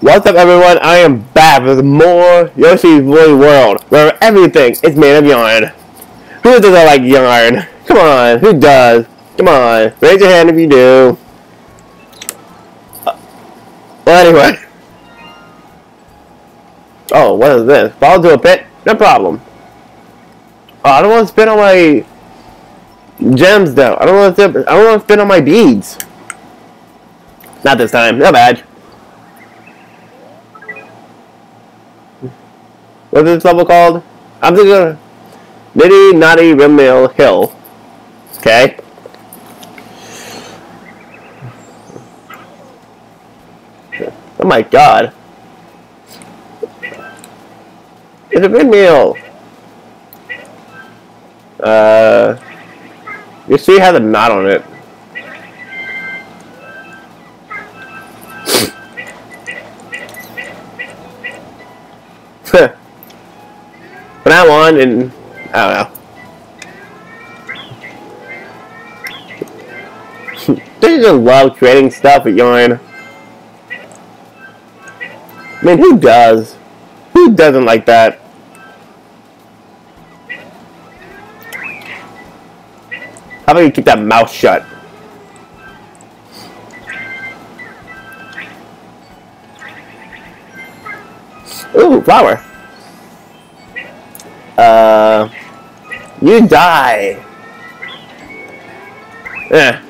What's up everyone, I am back with more Yoshi's Woolly World, where everything is made of yarn. Who doesn't like yarn? Come on, who does? Come on, raise your hand if you do. Uh, well anyway. Oh, what is this? Fall into a pit? No problem. Oh, I don't want to spin on my gems though. I don't want to. I don't want to spin on my beads. Not this time. No bad. What's this level called? I'm just gonna Knitty Knotty Windmill Hill. Okay. Oh my god. It's a windmill. Uh, you see, it has a knot on it. But now on, and I don't know. they just love creating stuff with yarn. I mean, who does? Who doesn't like that? How about you keep that mouth shut? Ooh, flower. You die. Eh.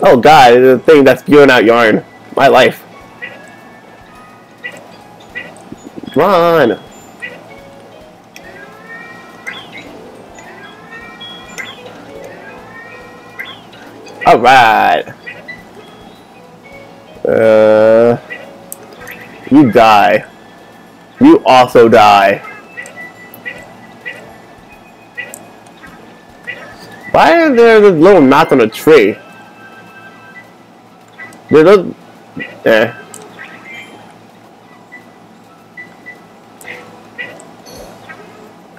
Oh god, a thing that's spewing out yarn. My life. Come on. Alright. Uh, you die. You also die. Why are there those little knots on a tree? There those... Eh.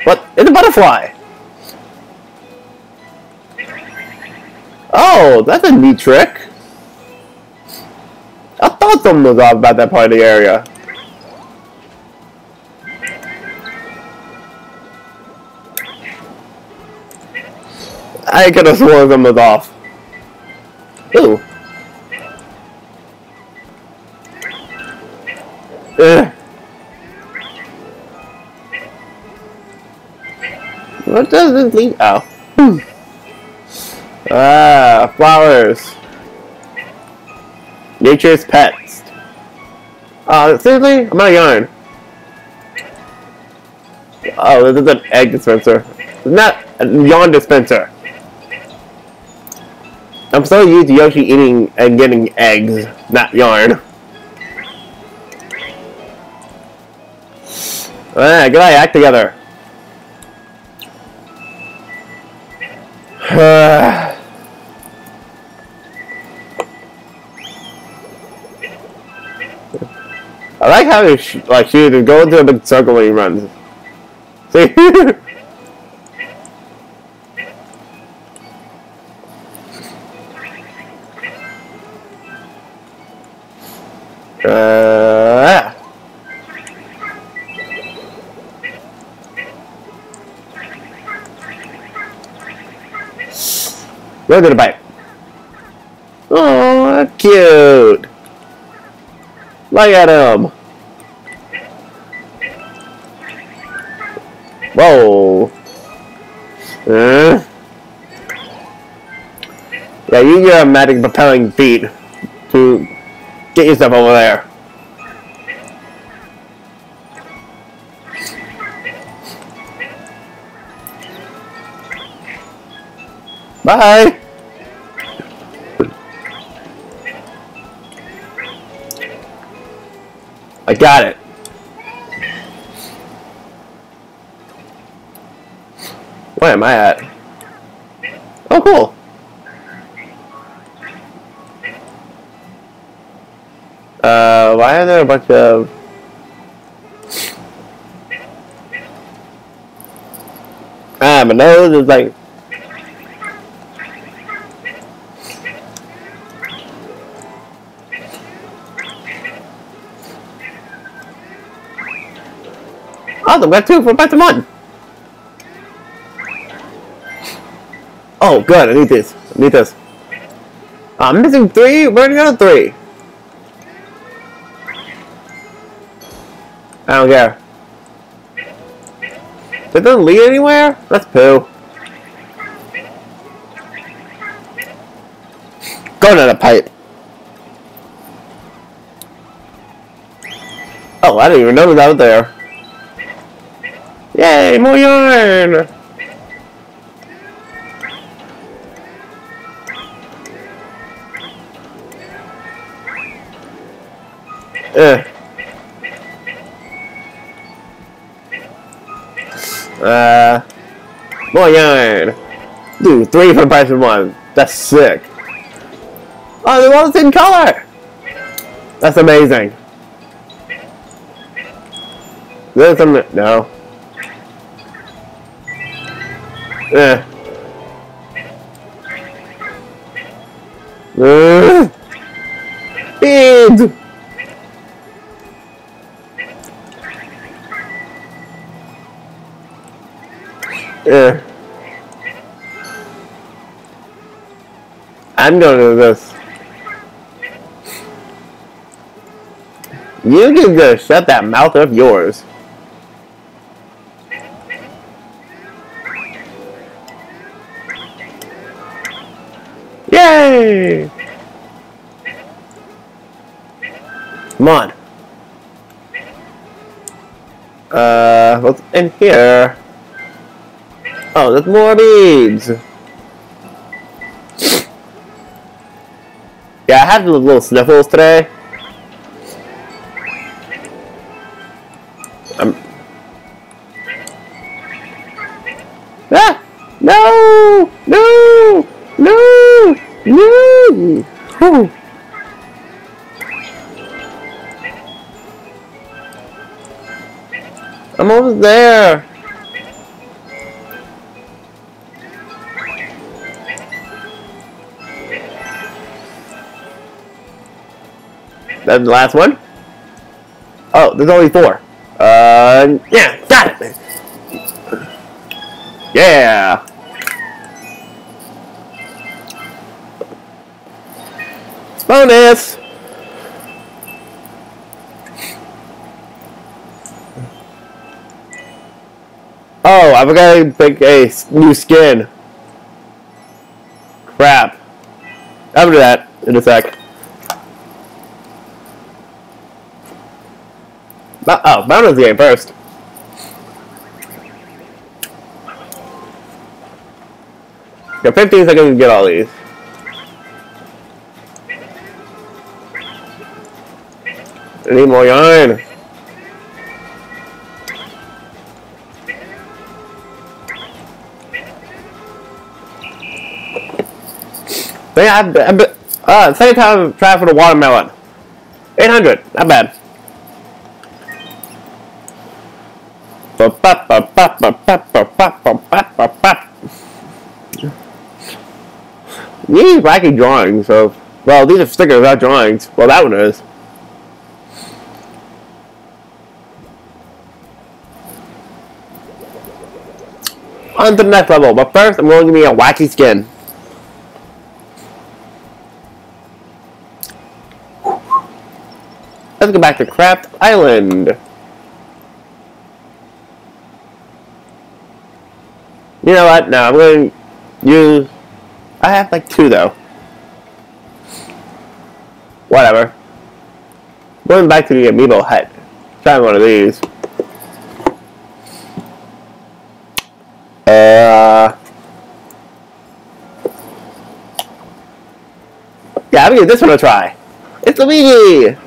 What? It's a butterfly! Oh, that's a neat trick. I thought something was off about that part of the area. I could have sworn them was off. Ooh. Ugh. What does this lead? Oh. Hmm. Ah, flowers. Nature's pets. Uh, seriously? I'm yarn. Oh, this is an egg dispenser. Not a yarn dispenser. I'm so used to Yoshi eating and getting eggs, not yarn. Alright, good eye, act together. I like how sh like she would go into a big circle when he runs. See? Look at the bite. Oh, cute. Look at him. Whoa. Yeah, use your magic propelling feet to Get yourself over there. Bye. I got it. Where am I at? Oh, cool. Uh, why are there a bunch of... Ah, my nose is like... Awesome, got two for one. Oh, good. I need this. I need this. I'm missing three. Where did go three? I don't care. It doesn't lead anywhere? That's poo. Go to the pipe. Oh, I didn't even know that was there. Yay, more yarn! Ugh. Uh, more yarn. Dude, three for price of one. That's sick. Oh, they're all the same color. That's amazing. There's some no. Eh. Uh, beads. Yeah. I'm gonna do this. You can just shut that mouth of yours. Come on. Uh, what's in here? Oh, there's more beads! Yeah, I had the little sniffles today. I'm... Ah! No! No! No! No! Whew. I'm almost there! That's the last one? Oh, there's only four. Uh, yeah, got it! Yeah! Bonus! Oh, I forgot to pick a new skin. Crap. Do that in a sec. Oh, Mountain's the game first. Got 15 seconds to get all these. I need more yarn. They have, uh, second time tried for the watermelon. 800, not bad. These wacky drawings of, well, these are stickers, not drawings. Well, that one is. On to the next level, but first I'm going to me a wacky skin. Let's go back to Craft Island. You know what? No, I'm going to use... I have like two, though. Whatever. Going back to the amiibo hut. Try one of these. Uh... Yeah, I'm gonna give this one a try. It's Luigi!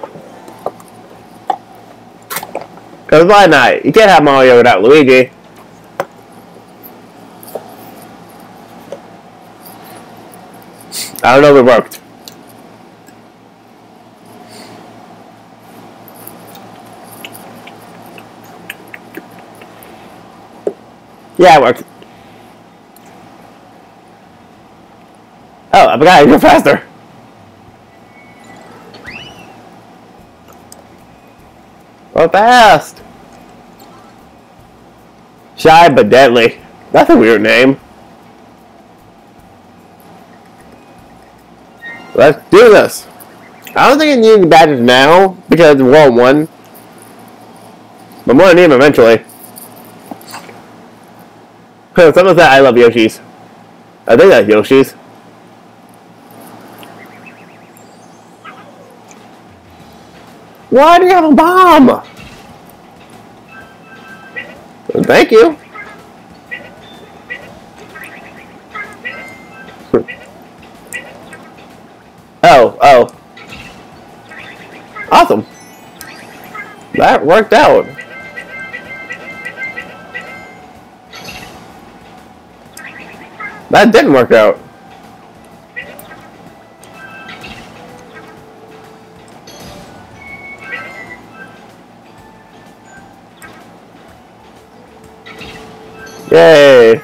Cause why not? You can't have Mario without Luigi. I don't know if it worked. Yeah, it worked. Oh, I forgot, go faster. Fast. Shy but deadly. That's a weird name. Let's do this. I don't think I need any badges now because we're one. But I'm gonna need them eventually. Someone said I love Yoshi's. I think that's Yoshi's. Why do you have a bomb? Thank you. oh, oh. Awesome. That worked out. That didn't work out. Yay!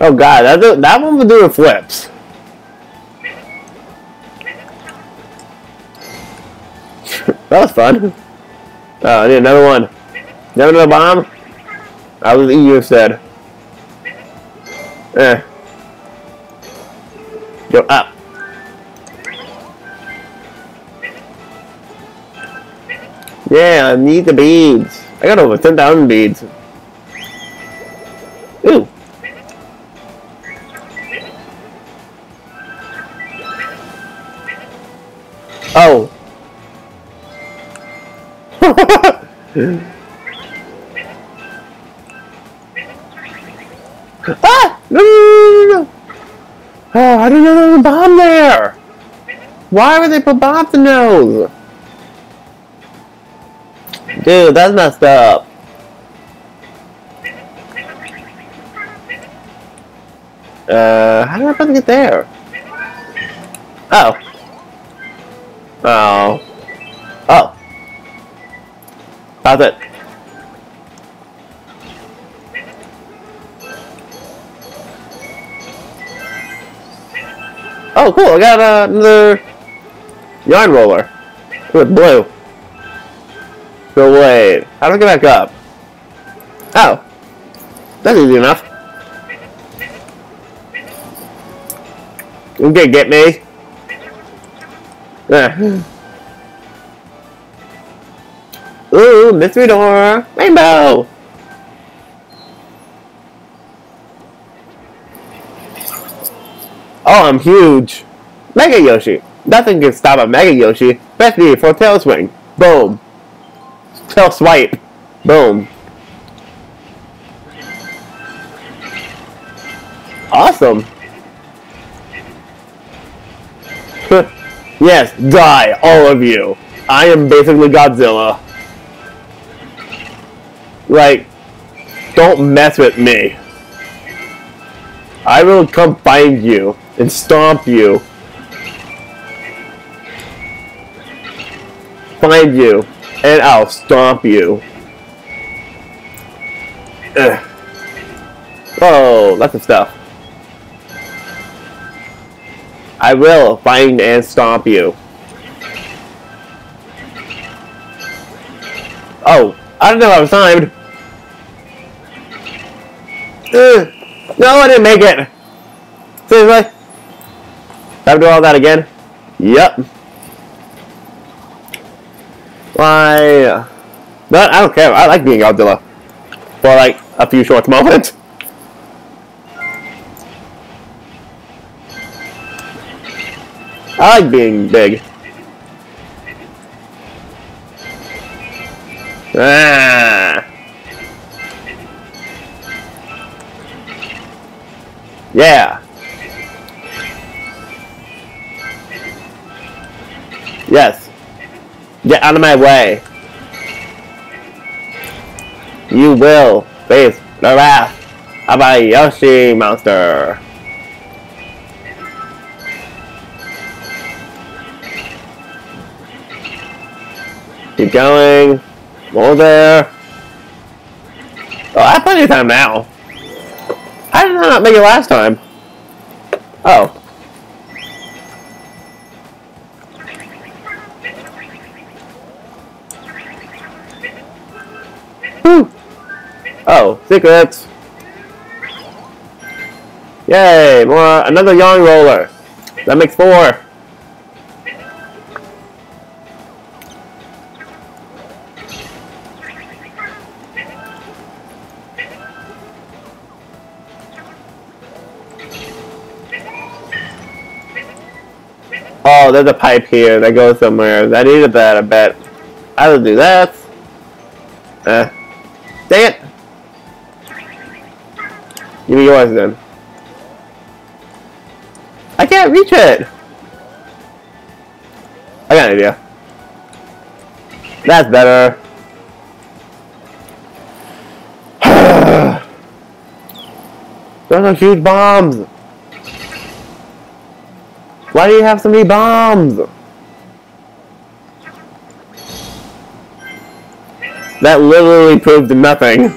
Oh god, that, that one was doing flips. that was fun. Oh, I need another one. Never another bomb? I was EU said. Eh. Go up. Yeah, I need the beads. I got over 10,000 beads. Why would they put Bob the nose? Dude, that's messed up. Uh, how did I supposed to get there? Oh. Oh. Oh. That's it. Oh, cool. I got uh, another yarn roller. With blue. So wait. How do I get back up? Oh. That's easy enough. You can get me. Yeah. Ooh, mystery door! Rainbow! Oh, I'm huge! Mega Yoshi! Nothing can stop a Mega Yoshi. Me for tail swing. Boom. Tail swipe. Boom. Awesome. yes, die, all of you. I am basically Godzilla. Like, don't mess with me. I will come find you and stomp you. Find you, and I'll stomp you. Ugh. Oh, lots of stuff. I will find and stomp you. Oh, I don't know I was timed. Ugh. No, I didn't make it. Seriously? Have to do all that again? Yep. Why? But I don't care. I like being Godzilla. For like a few short moments. I like being big. Ah. Yeah. Yes. Get out of my way. You will face the wrath of a Yoshi monster. Keep going. More there. Oh, I have plenty of time now. How did I not make it last time? Oh. Oh, secrets! Yay! More another yarn roller. That makes four. Oh, there's a pipe here that goes somewhere. I needed that, I bet. I will do that. Uh, dang it! Give me yours then. I can't reach it! I got an idea. That's better. Those are huge bombs! Why do you have so many bombs? That literally proved nothing.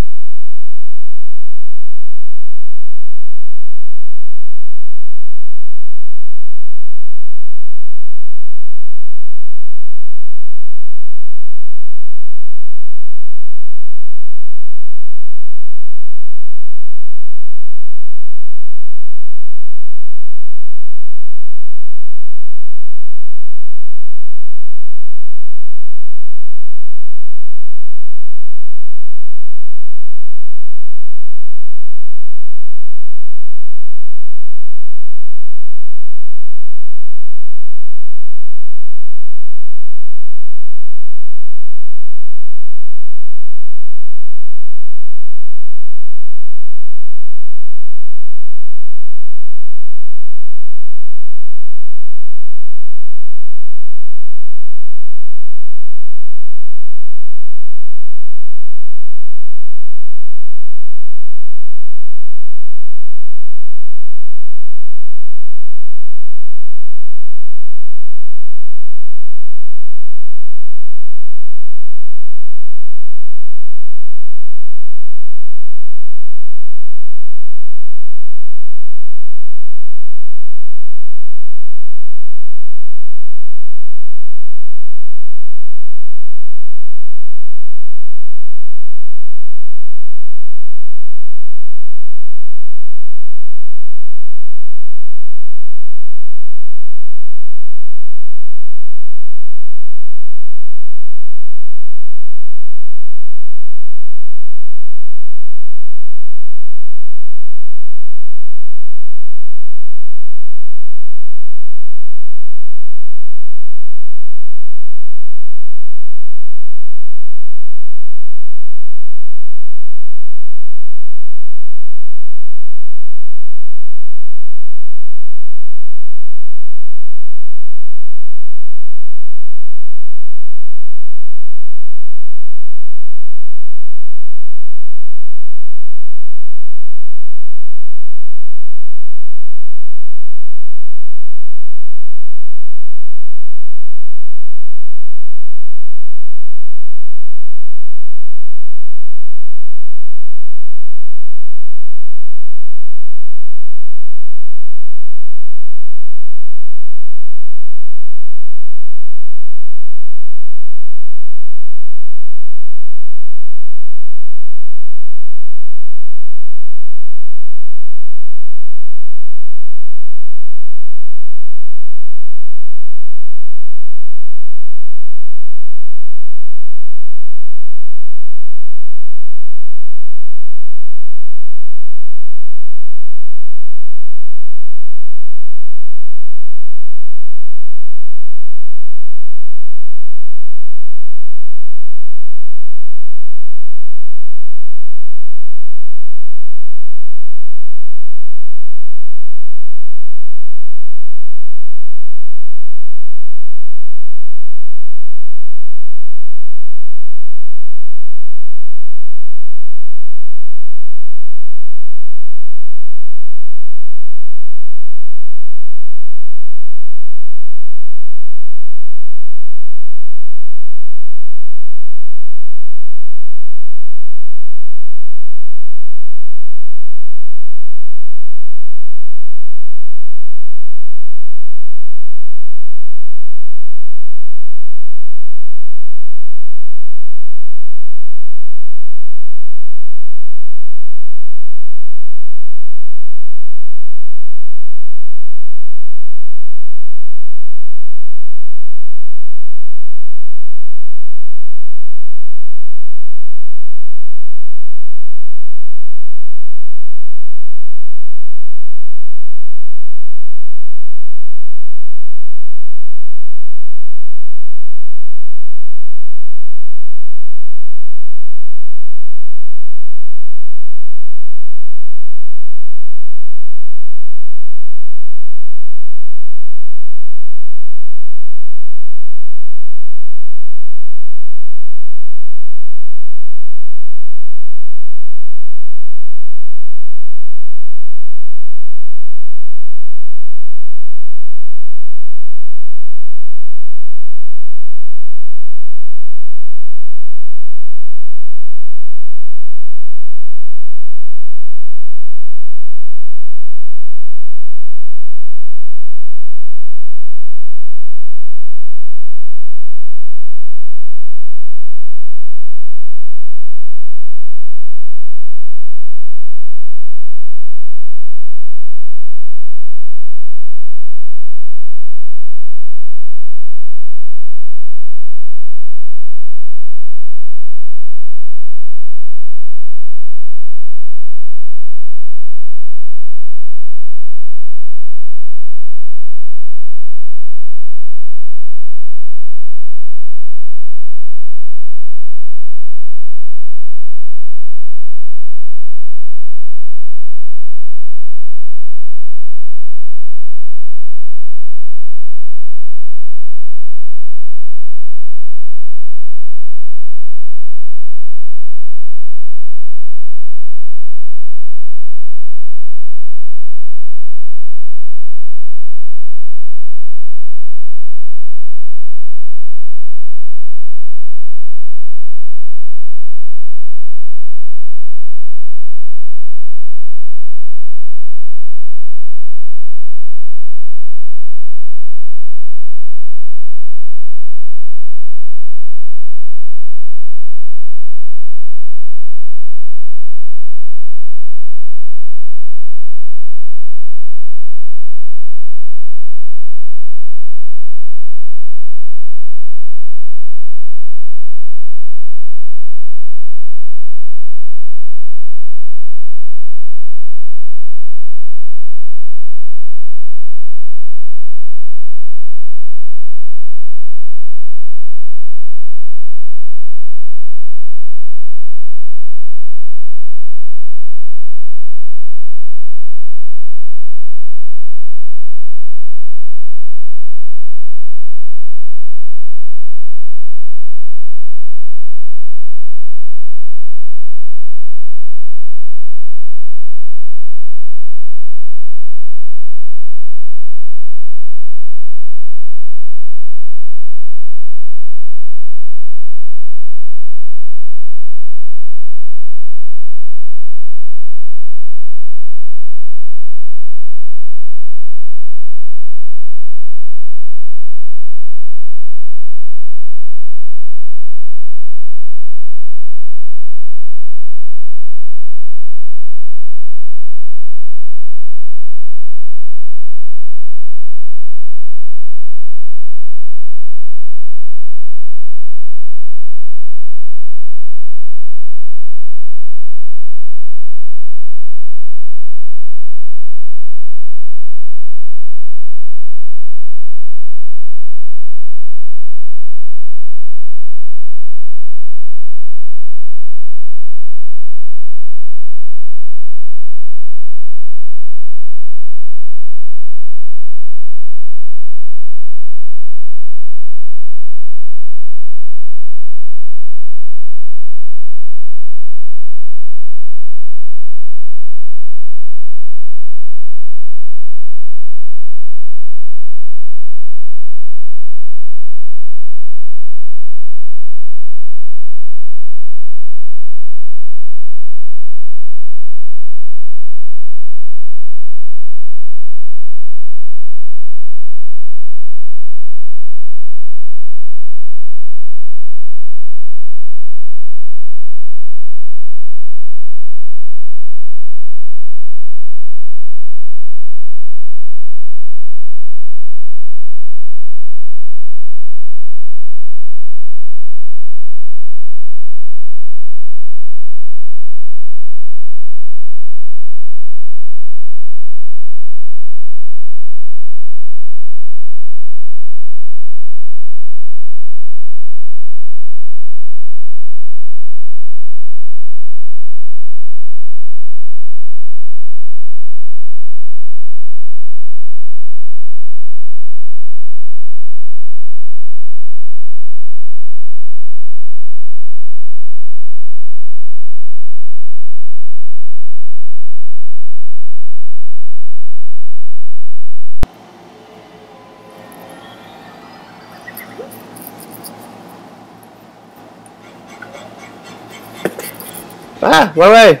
Ah, one way.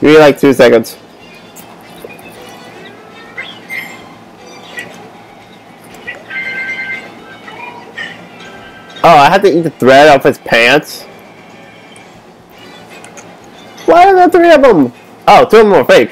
Give me like two seconds. Oh, I have to eat the thread off his pants? Why are there three of them? Oh, two of them are fake.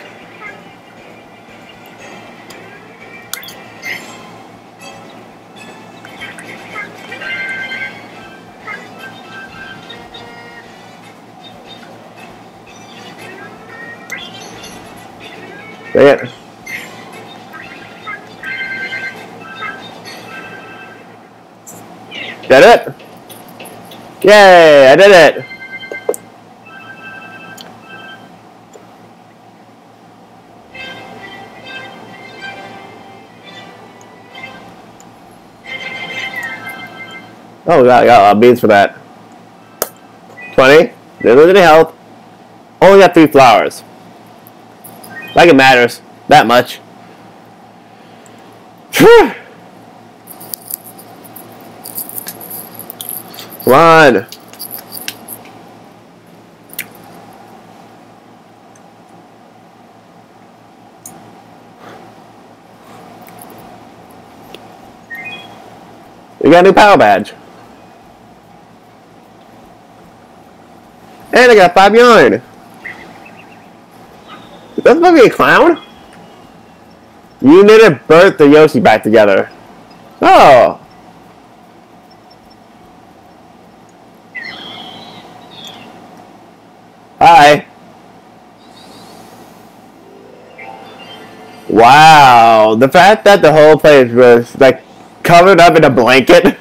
Did it? Yay, I did it! Oh, we got, got uh, beans for that. 20. Didn't lose any health. Only got three flowers. Like it matters. That much. On. We got a new power badge. And I got five yarn. That's supposed to be a clown? You need to birth the Yoshi back together. Oh. Wow. The fact that the whole place was like covered up in a blanket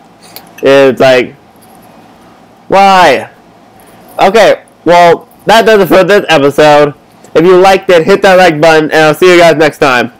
is like why? Okay, well that does it for this episode. If you liked it, hit that like button, and I'll see you guys next time.